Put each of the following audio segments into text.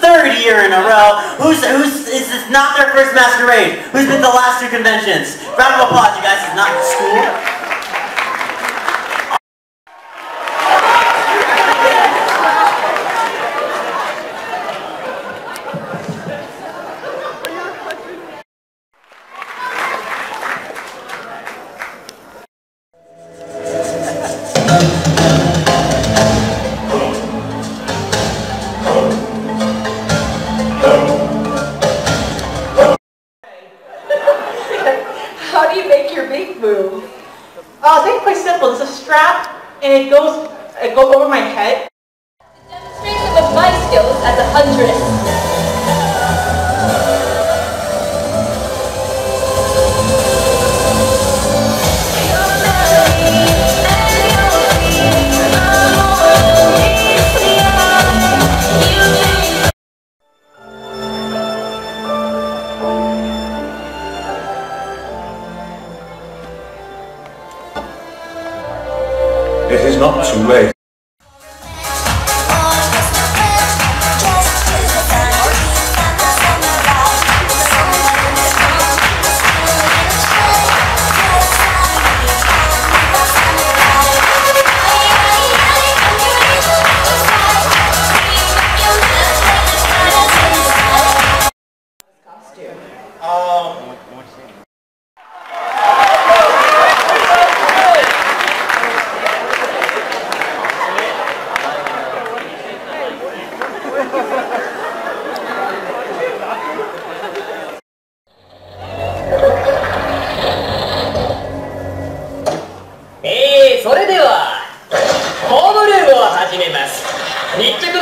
third year in a row. Who's, who's, is this not their first masquerade? Who's been the last two conventions? Round of applause, you guys. It's not school. It goes it goes over my 密着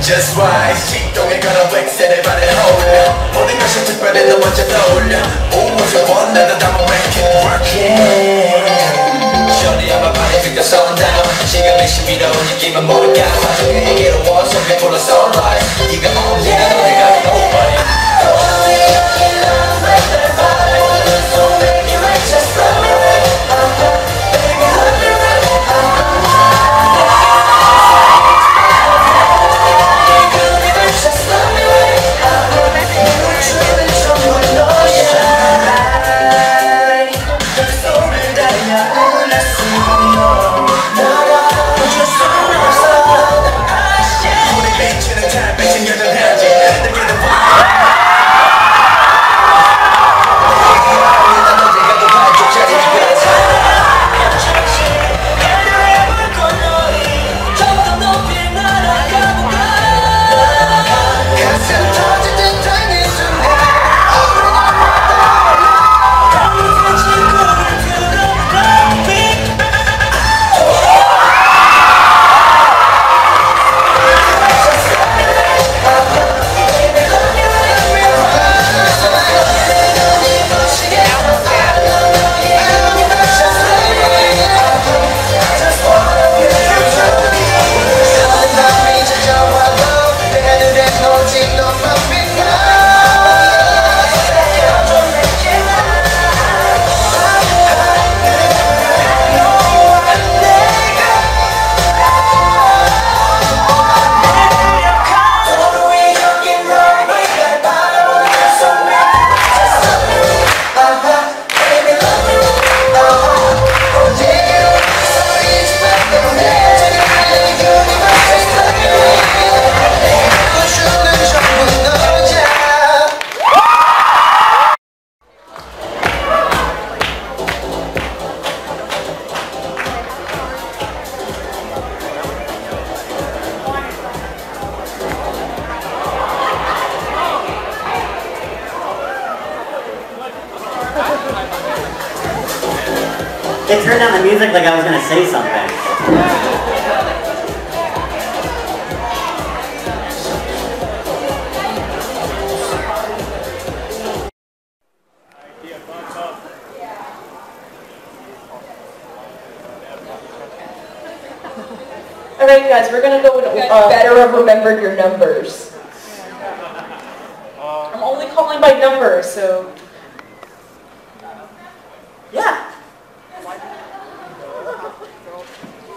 Just right 식동에 걸어 웩세를 발에 홀려 모든 것이 특별해 너 먼저 떠올려 오무서 원하는 담아 make it work Yeah Shorty on my body pick the sun down 시간의 신비로운 느낌은 모를까 맞아 그에게로 와서 배불러 sunrise 네가 언제나 내가 nobody They turned down the music like I was gonna say something. All right, guys, we're gonna go with. Uh, better have remembered your numbers. I'm only calling by number, so. Yeah.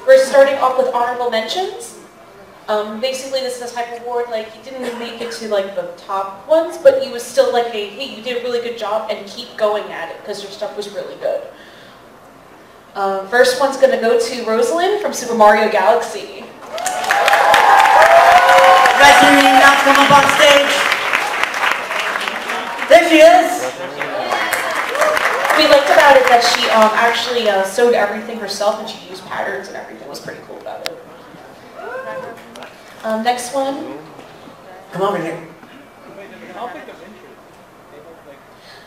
We're starting off with honorable mentions. Um, basically, this is a type of award like you didn't make it to like the top ones, but you was still like, hey, hey, you did a really good job, and keep going at it because your stuff was really good. Um, first one's gonna go to Rosalina from Super Mario Galaxy. You guys see me not come up on stage? There she is! We liked about it that she um, actually uh, sewed everything herself and she patterns and everything. Was pretty cool about it. Um, next one. Come over here.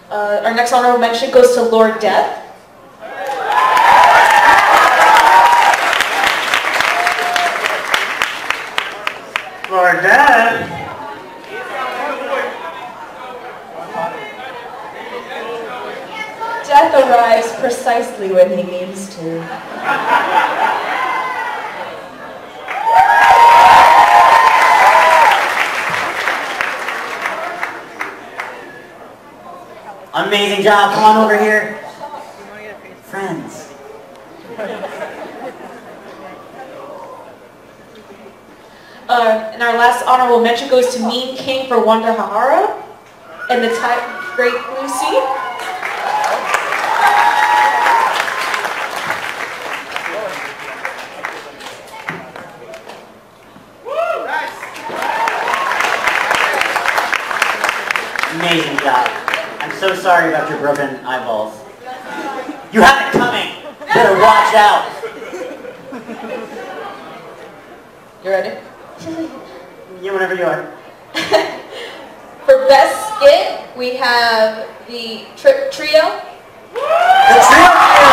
Uh, our next honorable mention goes to Lord Death. Lord Death? Death arrives precisely when he means to. Amazing job. Come on over here. Friends. Uh, and our last honorable mention goes to Mean King for Wanda Hahara and the type Great Blue Sea. Amazing job. I'm so sorry about your broken eyeballs. You have it coming. Better watch out. You ready? You whenever you are. For best skit, we have the Trip Trio. The trio trio.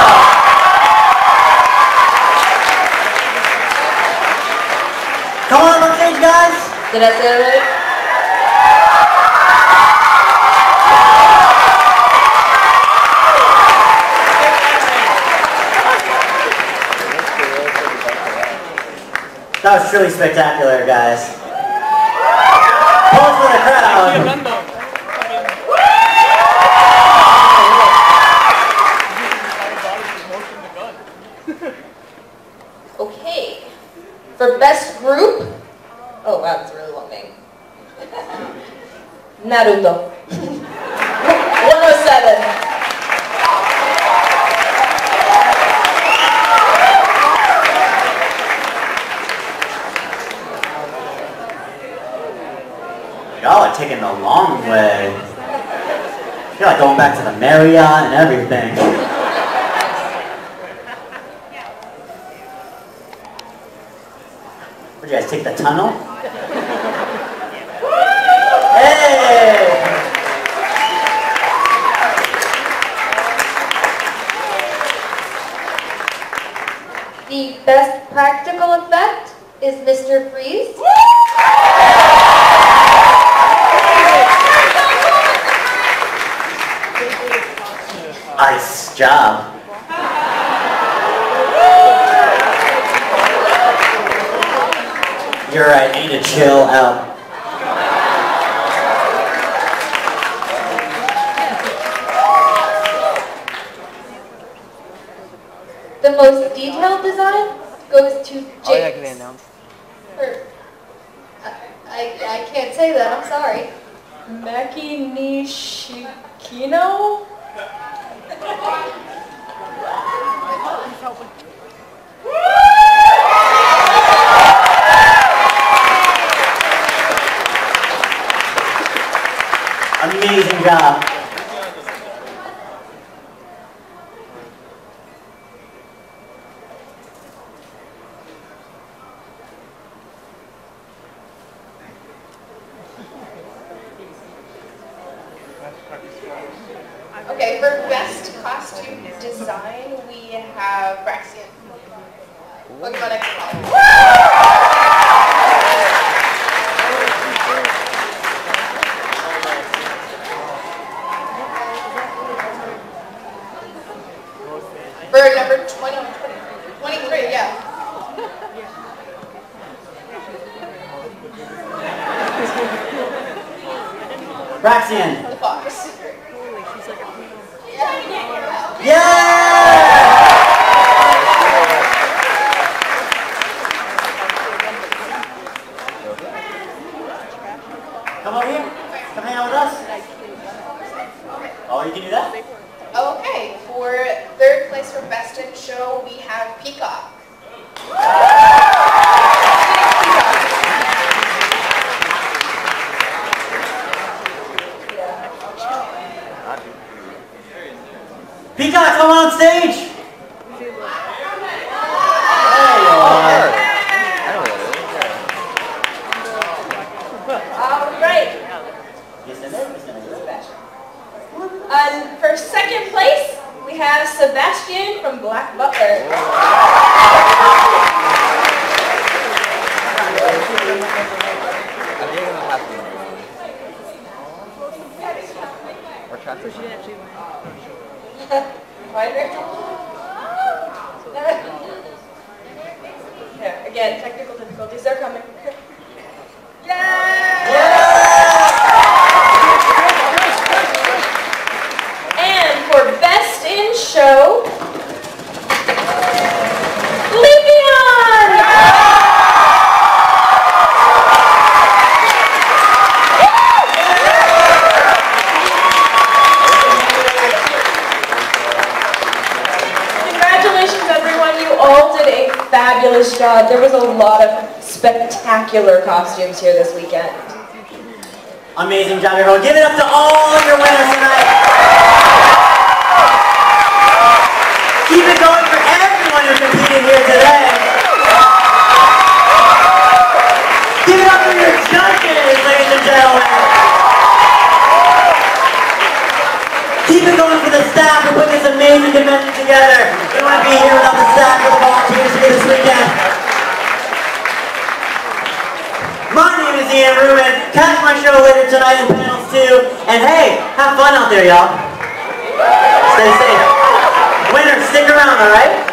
Come on on stage, guys. Did I say it right? That was truly spectacular, guys. Pause for the crowd. Okay. For best group, oh wow, that's a really long name. Naruto. 107. Y'all are taking the long way. I feel like going back to the Marriott and everything. Where'd you guys take the tunnel? Hey! The best practical effect is Mr. Freeze. Job. You're right, I need to chill out. The most detailed design goes to James. Oh yeah, can they announce? Or- I, I, I can't say that, I'm sorry. Maki Nishikino? Amazing job. Yeah, again, technical difficulties are coming. And for Best in Show, Leafeon! Congratulations, everyone. You all did a fabulous job. There was a lot of spectacular costumes here this weekend. Amazing job, everyone. Give it up to all of your winners tonight. Keep it going for everyone who competed here today. Give it up for your judges, ladies and gentlemen. Keep it going for the staff who put this amazing convention together. Ian Rubin. Catch my show later tonight in panels too. And hey, have fun out there, y'all. Stay safe. Winners, stick around, all right?